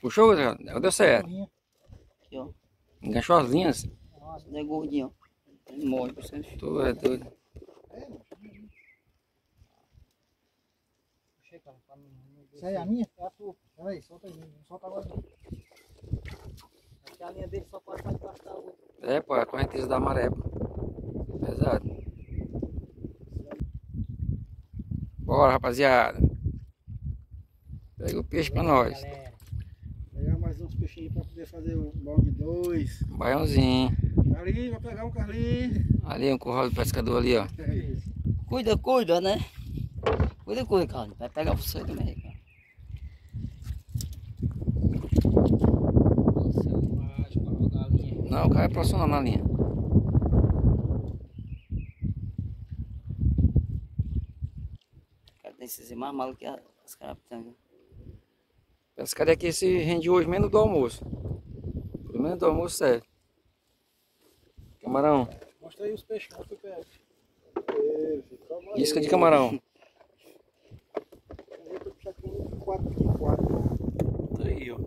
Puxou, Deu certo. Aqui, ó. Enganchou as linhas? Nossa, é gordinho, ó. Ele morre pra você. Tu é doido. Isso aí é a minha? É a tua. Peraí, solta aí. Não solta agora. Aqui a linha dele só pode estar debaixo da outra. É, pô, é a correnteza da maré, pô. Pesado. Bora, rapaziada. Pega o peixe pra nós. Galera. Pegar mais uns peixinhos pra poder fazer um bong 2. Um baiãozinho. Carlinhos, vai pegar um Carlinhos. Ali um curral do pescador ali, ó. É isso. Cuida, cuida, né? Cuida, cuida, cara. Vai pegar você também, cara. Não, o cara é profissional na linha. Cara, tem esses mais malos que as carapitãs. Pescaria aqui se rende hoje menos do almoço. Pelo menos do almoço certo. Camarão. Mostra aí os peixes que tu pega. Isca de camarão. Tá aí, ó.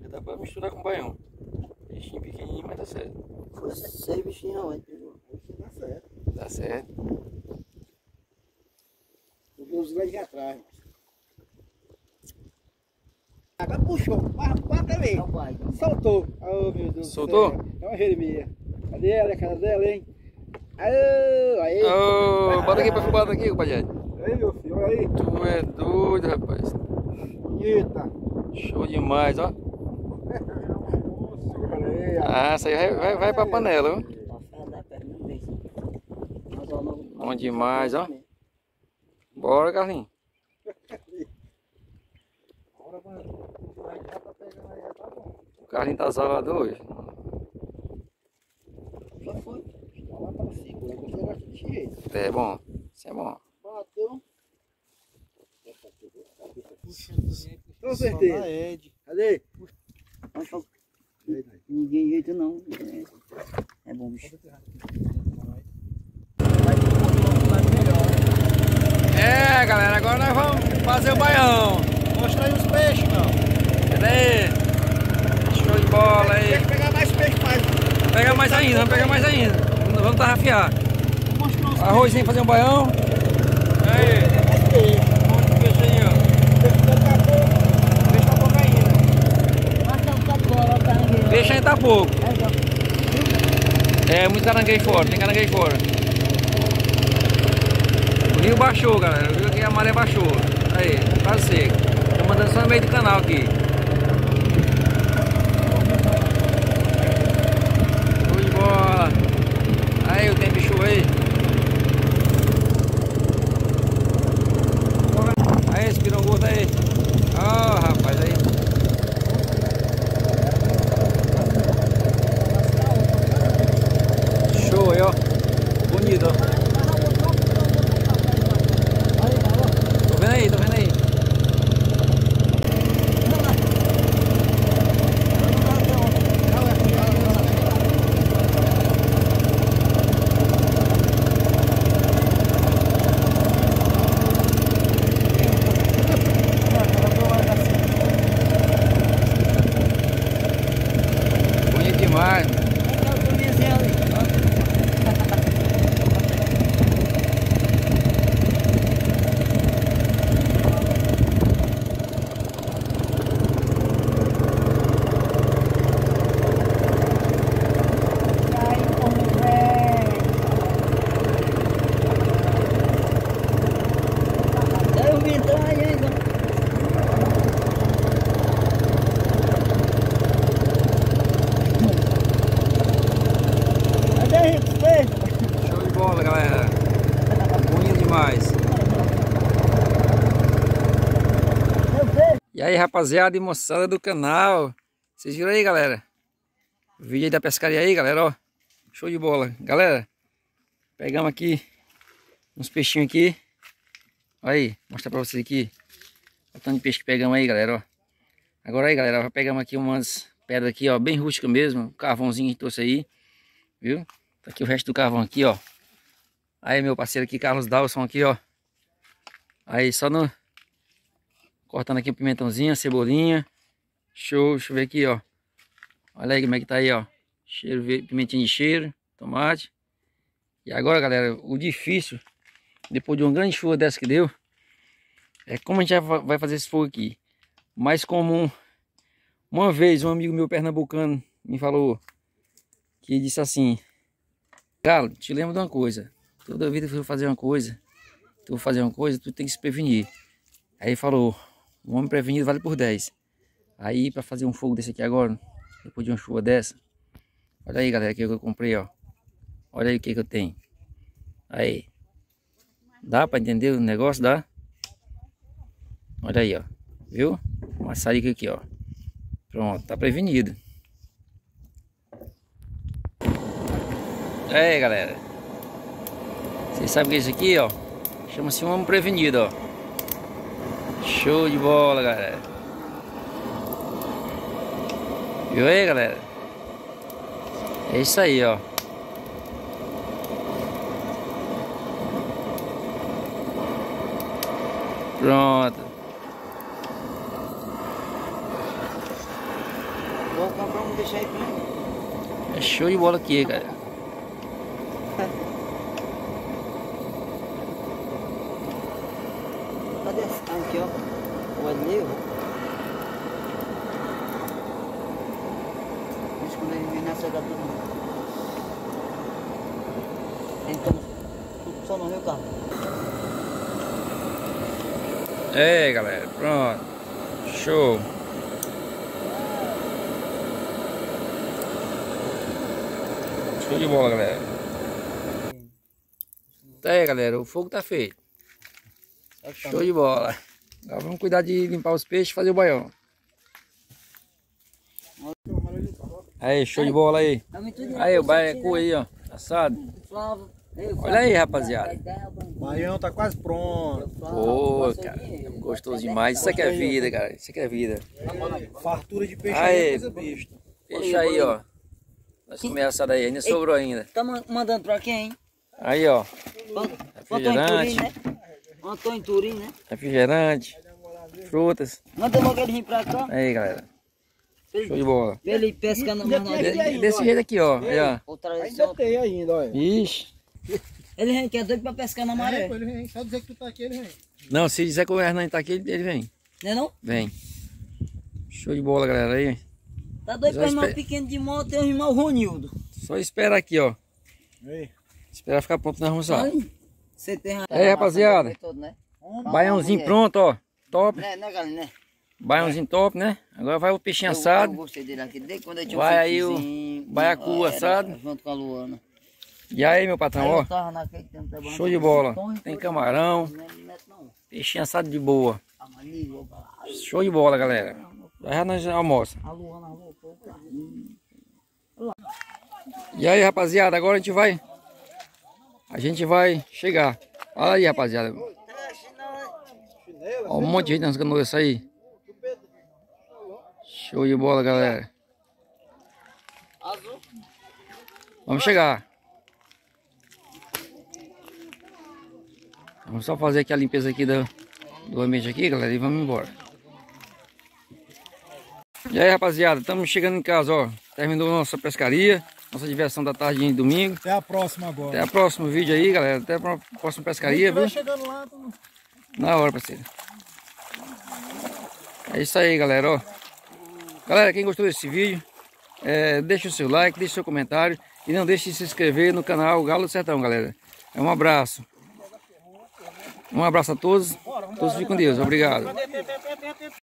Já dá pra misturar com baião. Peixinho pequenininho, mas tá certo. Foi seis bichinhos aonde, dá certo. Tá certo. Eu vi os grandes aqui atrás. Agora puxou. Não vai. Soltou. Oh, meu Deus. Soltou? É uma Jeremias. Cadê ela? Cadê dela, hein? Aô, aí. Ô, bota aqui pra filmar aqui, compadre. Aí, meu filho, olha aí. Tu é doido, rapaz. Eita. Show demais, ó. Ah, essa aí vai, vai, vai pra panela, ó. Bom demais, ó. Bora, Carlinhos. Agora vai. Já tá pegando aí, já tá bom. O Carlinhos tá zalado hoje. Já foi. Tá lá pra sentir jeito. É bom. Isso é bom. Bateu. Com certeza. Cadê? Ninguém jeito não. É, bom, bicho. É, galera, agora nós vamos fazer o baião. Mostra aí os peixes, não. Aí. Show de bola aí. Tem que pegar mais peixe, mais. Pegar mais ainda, vamos pegar mais ainda. Vamos- tarrafiar. Arrozinho fazer um baião. Aí, um peixe aí, ó. Pouco. Peixe tá pouco ainda. Peixe ainda tá pouco. É, muito caranguejo fora, tem caranguejo fora. O rio baixou, galera. O rio aqui a maré baixou. Aí, quase seco. Tô mandando só no meio do canal aqui. Show de bola. Aí, o tempo de chuva aí. Aí, esse pirongoto aí. Ó, rapaz, aí. Show aí, ó. Bonito, ó. Tô vendo aí, tô vendo aí. Bonito demais. Eu vim então aí ainda. Cadê aí os bola, galera. Bonito demais. E aí, rapaziada e moçada do canal. Vocês viram aí, galera? O vídeo aí da pescaria aí, galera, ó. Show de bola. Galera, pegamos aqui uns peixinhos aqui. Olha aí, mostrar pra vocês aqui. O tanto de peixe que pegamos aí, galera, ó. Agora aí, galera, pegamos aqui umas pedras aqui, ó, bem rústica mesmo. Carvãozinho que trouxe aí, viu? Tá aqui o resto do carvão aqui, ó. Aí, meu parceiro aqui, Carlos Dalson aqui, ó. Aí, só no Cortando aqui o pimentãozinho, a cebolinha. Show, deixa eu ver aqui, ó. Olha aí como é que tá aí, ó. Cheiro, pimentinha de cheiro, tomate. E agora, galera, o difícil, depois de uma grande chuva dessa que deu, é como a gente vai fazer esse fogo aqui. Mais comum, uma vez um amigo meu pernambucano me falou que disse assim, Galo, te lembro de uma coisa, toda vida que fazer uma coisa, tu fazer uma coisa, tu tem que se prevenir. Aí falou, um homem prevenido vale por 10. Aí para fazer um fogo desse aqui agora, depois de uma chuva dessa, olha aí galera, que eu comprei, ó. Olha aí o que, que eu tenho. Aí. Dá para entender o negócio? Dá? Olha aí, ó. Viu? Maçarica aqui, ó. Pronto, tá prevenido. É, galera. Vocês sabem que é isso aqui, ó? Chama-se um homem prevenido, ó. Show de bola, galera. Viu aí, galera? É isso aí, ó. Pronto. Vou comprar um deixar aí pra. É show de bola aqui, cara. Cadê esse? Ah, Aqui, ó. O Adleu. Mas quando ele vem nessa dá tudo. Então, tudo só no Rio Carro. É, galera. Pronto. Show. Show de bola, galera. É, galera. O fogo tá feito. Show de bola. Agora vamos cuidar de limpar os peixes e fazer o baião. Aí, show de bola aí. Aí, o baiacu aí, ó. Assado. Olha aí, rapaziada. O baião tá quase pronto. Pô, cara. Gostoso demais. Isso aqui é vida, cara. Isso aqui é vida. Fartura de peixe Aí. é coisa besta. Deixa aí, ó. Nós comemos assado aí. Ainda sobrou ainda. Tá ma- mandando pra quem, hein? Aí, ó. Turim, Refrigerante. Antônio Turim, né? Refrigerante. Frutas. Manda logo ele vir pra cá. Aí, galera. Show de bola. ele pescando mais nós. De- desse jeito aqui, ó. Aí, ó. Ainda tem ainda, olha. Ixi. Ele vem que é doido pra pescar na maré. É, pô, ele vem. Só dizer que tu tá aqui, ele vem. Não, se dizer que o Hernani tá aqui, ele vem. Não é não? Vem. Show de bola, galera. Aí. Tá doido pra irmão pequeno de moto e o irmão Ronildo. Só espera aqui, ó. Aí. Esperar ficar pronto na almoçar. Você tem. Aí, rapaziada. Todo, né? Baiãozinho pronto, ó. Top. Né, né, né? Baiãozinho top, né? Agora vai o peixinho Eu- assado. Eu gostei dele aqui, desde quando eu tinha Vai um aí o baiacu assado. Junto com a Luana. E aí, meu patrão, Aí ó. naquele Show de bola. Tem camarão. É não. Peixinho assado de boa. Show de bola, galera. Já nós almoça. E aí, rapaziada, agora a gente vai. A gente vai chegar. Olha aí, rapaziada. Ó, um monte de gente nas canoas aí. Show de bola, galera. Vamos chegar. Vamos só fazer aqui a limpeza aqui do, do ambiente aqui, galera, e vamos embora. E aí, rapaziada, estamos chegando em casa, ó. Terminou nossa pescaria, nossa diversão da tarde de domingo. Até a próxima agora. Até o próximo vídeo aí, galera. Até a pró- próxima pescaria, viu? chegando lá, tu... Na hora, parceiro. É isso aí, galera, ó. Galera, quem gostou desse vídeo, é, deixa o seu like, deixa o seu comentário e não deixe de se inscrever no canal Galo do Sertão, galera. É um abraço. Um abraço a todos. Todos fiquem com Deus. Obrigado.